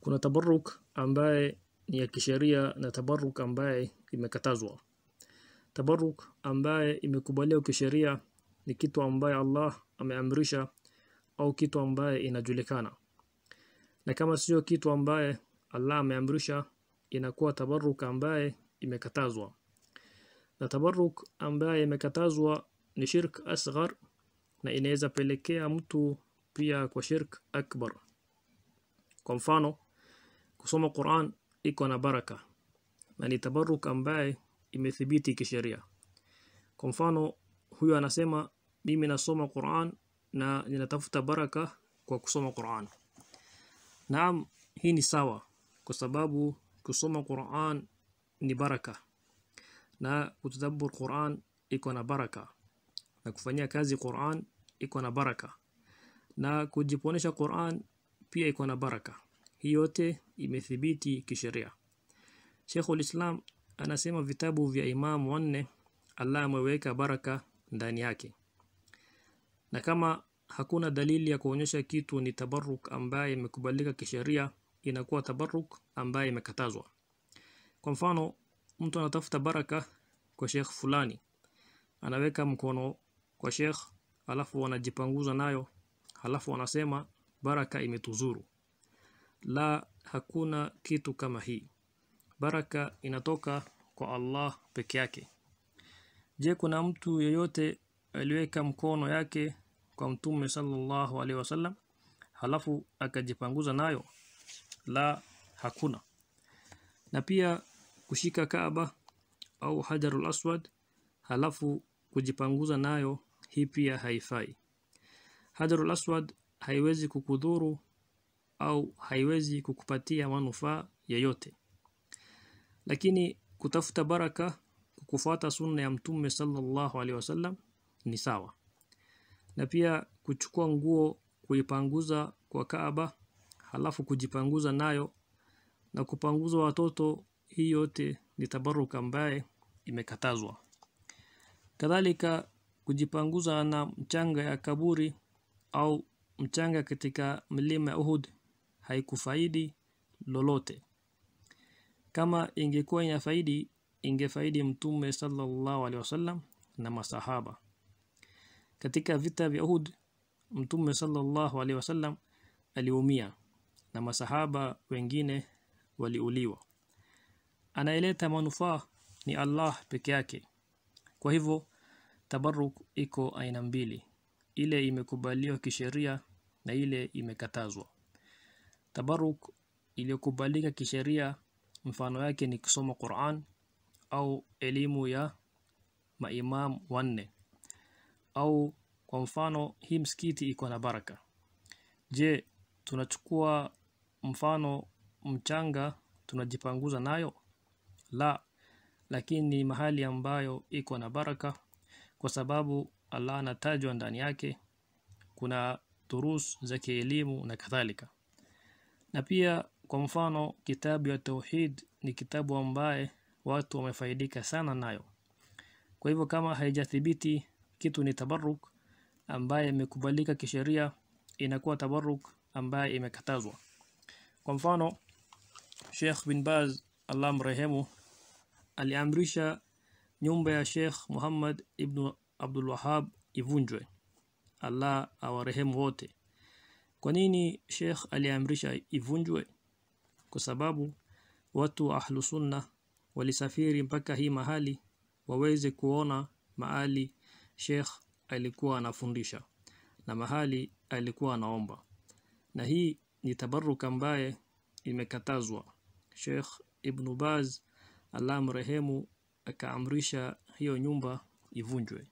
kuna tabarruk ambaye ni ya kisheria na tabarruk ambaye imekatazwa. Tabarruk ambaye imekubaliwa kisheria ni kitu ambaye Allah ameamrisha au kitu ambaye inajulikana. Na kama sio kitu ambaye Allah ameamrisha inakuwa tabarruk ambaye imekatazwa. Na tabarruk ambaye imekatazwa ni shirk asghar na inaweza pelekea mtu pia kwa shirk akbar. Kwa mfano kusoma Qur'an iko na baraka na ni tabaruk ambaye imethibiti kisheria. Kwa mfano huyo anasema mimi nasoma Qur'an na ninatafuta baraka kwa kusoma Qur'an. Naam hii ni sawa kwa sababu kusoma Qur'an ni baraka na kutadabbur Qur'an iko na baraka na kufanyia kazi Qur'an iko na baraka na kujiponesha Qur'an pia iko na baraka hii yote imethibiti kisheria. Sheikhul Islam anasema vitabu vya imamu wanne Allah ameweka baraka ndani yake. Na kama hakuna dalili ya kuonyesha kitu ni tabaruk ambaye imekubalika kisheria inakuwa tabarruk ambaye imekatazwa. Kwa mfano mtu anatafuta baraka kwa sheikh fulani anaweka mkono kwa sheikh alafu wanajipanguza nayo halafu wanasema baraka imetuzuru la hakuna kitu kama hii. Baraka inatoka kwa Allah peke yake. Je kuna mtu yeyote aliweka mkono yake kwa mtume sallallahu alaihi wasallam halafu akajipanguza nayo? La hakuna. Na pia kushika Kaaba au Hajarul Aswad halafu kujipanguza nayo hii pia haifai. Hajarul Aswad haiwezi kukudhuru au haiwezi kukupatia manufaa yoyote lakini kutafuta baraka kufuata sunna ya mtume sallallahu alaihi wasallam ni sawa. Na pia kuchukua nguo kuipanguza kwa Kaaba halafu kujipanguza nayo na kupanguza watoto hii yote ni tabaruka ambaye imekatazwa. Kadhalika kujipanguza na mchanga ya kaburi au mchanga katika mlima Uhud haikufaidi lolote. Kama ingekuwa inafaidi ingefaidi mtume sallallahu alaihi wasallam na masahaba. Katika vita vya Uhud mtume sallallahu alaihi wasallam aliumia na masahaba wengine waliuliwa. Anaeleta manufaa ni Allah peke yake. Kwa hivyo tabarruk iko aina mbili. Ile imekubaliwa kisheria na ile imekatazwa tabarruk iliyokubalika kisheria mfano yake ni kusoma Qur'an au elimu ya maimam wanne. Au kwa mfano hii msikiti iko na baraka. Je tunachukua mfano mchanga tunajipanguza nayo? La lakini ni mahali ambayo iko na baraka kwa sababu Allah anatajwa ndani yake. Kuna durus za kielimu na kadhalika na pia kwa mfano kitabu ya tauhid ni kitabu ambaye watu wamefaidika sana nayo. Kwa hivyo kama haijathibiti kitu ni tabarruk ambaye imekubalika kisheria inakuwa tabarruk ambaye imekatazwa. Kwa mfano Sheikh bin Baz Allah mrehemu aliamrisha nyumba ya Sheikh Muhammad ibn Abdul Wahhab ivunjwe. Allah awarehemu wote kwa nini Sheikh aliamrisha ivunjwe? Kwa sababu watu wa ahlu sunna walisafiri mpaka hii mahali waweze kuona mahali Sheikh alikuwa anafundisha na mahali alikuwa anaomba. Na hii ni tabarruk ambaye imekatazwa. Sheikh Ibn Baz Allah mrehemu akaamrisha hiyo nyumba ivunjwe